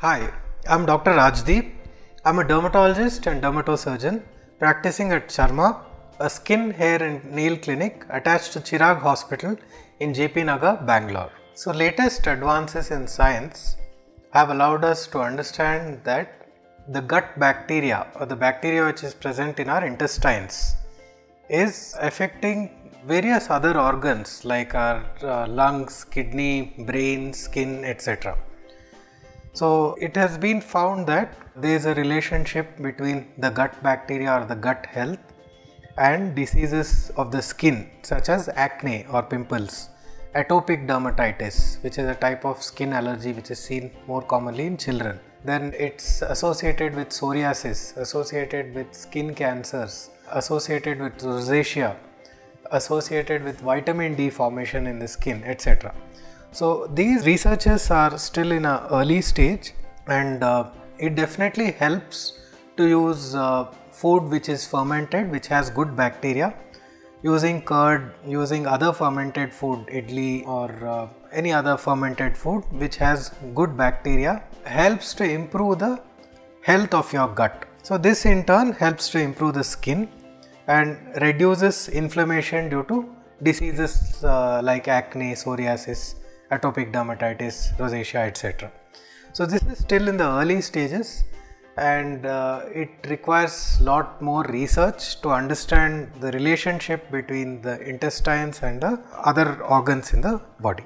Hi, I'm Dr. Rajdeep. I'm a dermatologist and dermatosurgeon practicing at Charma, a skin, hair, and nail clinic attached to Chirag Hospital in JP Nagar, Bangalore. So, latest advances in science have allowed us to understand that the gut bacteria or the bacteria which is present in our intestines is affecting various other organs like our uh, lungs, kidney, brain, skin, etc. So, it has been found that there is a relationship between the gut bacteria or the gut health and diseases of the skin such as acne or pimples, atopic dermatitis which is a type of skin allergy which is seen more commonly in children. Then it's associated with psoriasis, associated with skin cancers, associated with rosacea, associated with vitamin D formation in the skin, etc. So these researches are still in an early stage and uh, it definitely helps to use uh, food which is fermented which has good bacteria using curd using other fermented food idli or uh, any other fermented food which has good bacteria helps to improve the health of your gut. So this in turn helps to improve the skin and reduces inflammation due to diseases uh, like acne psoriasis atopic dermatitis rosacea etc so this is still in the early stages and uh, it requires lot more research to understand the relationship between the intestines and the other organs in the body.